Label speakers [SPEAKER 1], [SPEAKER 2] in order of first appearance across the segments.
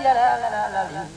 [SPEAKER 1] Yeah, la la la la la.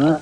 [SPEAKER 1] Huh?